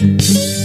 you.